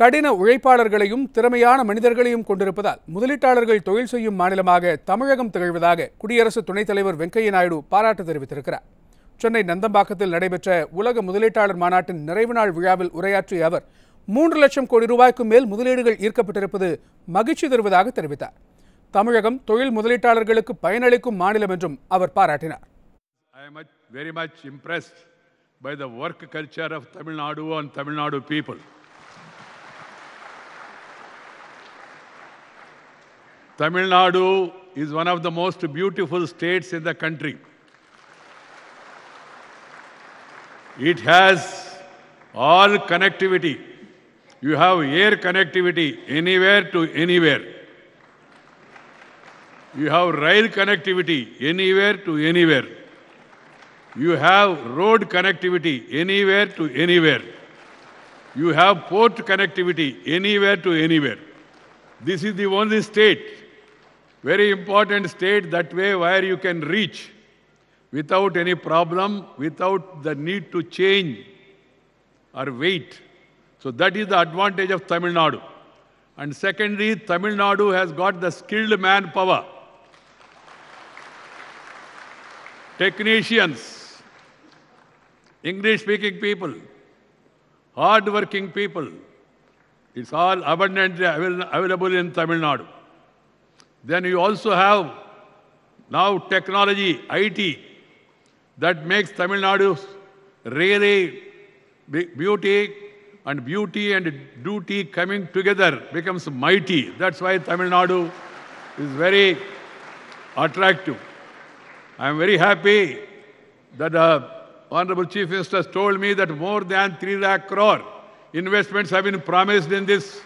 கடின உழைப்பாளர்களையும் திறமையான மனிதர்களையும் கொண்டிருப்பதால் முதலீட்டாளர்கள் தொழில் செய்யும் மாநிலமாக தமிழகம் திகழ்வதாக குடியரசு துணைத் தலைவர் வெங்கையா நாயுடு பாராட்டு தெரிவித்திருக்கிறார். சென்னை நந்தம்பாக்கத்தில் நடைபெற்ற உலக முதலீட்டாளர் மாநாட்டின் நிறைவு நாள் விழாவில் உரையாற்றிய அவர் மூன்று லட்சம் கோடி ரூபாய்க்கும் மேல் முதலீடுகள் ஈர்க்கப்பட்டிருப்பது மகிழ்ச்சி தருவதாக தெரிவித்தார். தமிழகம் தொழில் முதலீட்டாளர்களுக்கு பயனளிக்கும் மாநிலம் என்றும் அவர் பாராட்டினார். I am very much much by the work culture of Tamil Nadu Tamil Tamil Nadu people Tamil Nadu is one of the most beautiful states in the country. It has all connectivity. You have air connectivity anywhere to anywhere. You have rail connectivity anywhere to anywhere. You have road connectivity anywhere to anywhere. You have port connectivity anywhere to anywhere. This is the only state, very important state that way where you can reach without any problem, without the need to change or wait. So that is the advantage of Tamil Nadu. And secondly, Tamil Nadu has got the skilled manpower. Technicians, English speaking people, hard working people. It's all abundantly available in Tamil Nadu. Then you also have now technology, IT, that makes Tamil Nadu's really beauty and beauty and duty coming together becomes mighty. That's why Tamil Nadu is very attractive. I am very happy that the Honorable Chief Minister has told me that more than 3 lakh crore investments have been promised in this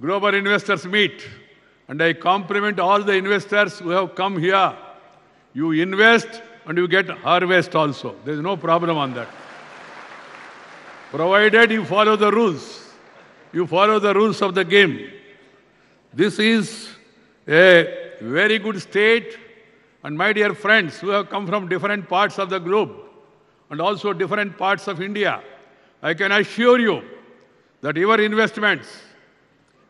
global investors meet. And I compliment all the investors who have come here. You invest and you get harvest also. There is no problem on that. Provided you follow the rules. You follow the rules of the game. This is a very good state. And my dear friends who have come from different parts of the globe and also different parts of India, I can assure you that your investments